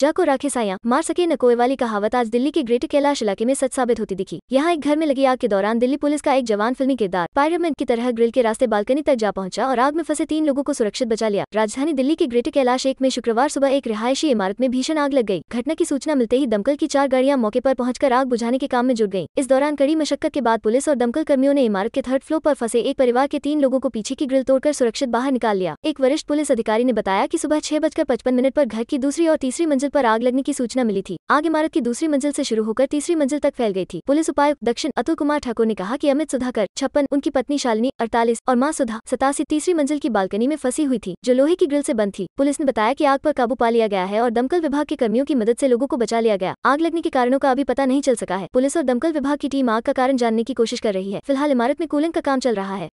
जाको राखे साया मार सके न कोई वाली कहावत आज दिल्ली के ग्रेटर कैलाश इलाके में सच साबित होती दिखी। यहाँ एक घर में लगी आग के दौरान दिल्ली पुलिस का एक जवान फिल्मी किरदार पायरमैन की तरह ग्रिल के रास्ते बालकनी तक जा पहुँचा और आग में फंसे तीन लोगों को सुरक्षित बचा लिया। राजधानी दिल्ली के ग्रेटर कैलाश एक में शुक्रवार सुबह एक रिहायशी इमारत में भीषण आग लग गई। घटना की सूचना मिलते ही दमकल की चार गाड़ियाँ मौके पर पहुंचकर आग बुझाने के काम में जुट गई। इस दौरान कड़ी मशक्कत के बाद पुलिस और दमकल कर्मियों ने इमारत के थर्ड फ्लोर पर फंसे एक परिवार के तीन लोगों को पीछे की ग्रिल तोड़कर सुरक्षित बाहर निकाल लिया। एक वरिष्ठ पुलिस अधिकारी ने बताया कि सुबह छह बजकर पचपन मिनट पर घर की दूसरी और तीसरी मंजिल पर आग लगने की सूचना मिली थी। आग इमारत की दूसरी मंजिल से शुरू होकर तीसरी मंजिल तक फैल गई थी। पुलिस उपायुक्त दक्षिण अतुल कुमार ठाकुर ने कहा कि अमित सुधाकर, छप्पन, उनकी पत्नी शालिनी, अड़तालीस और माँ सुधा, सतासी, तीसरी मंजिल की बालकनी में फंसी हुई थी, जो लोहे की ग्रिल से बंद थी। पुलिस ने बताया कि आग पर काबू पा लिया गया है और दमकल विभाग के कर्मियों की मदद से लोगों को बचा लिया गया। आग लगने के कारणों का अभी पता नहीं चल सका है। पुलिस और दमकल विभाग की टीम आग का कारण जानने की कोशिश कर रही है। फ़िलहाल इमारत में कूलिंग का काम चल रहा है।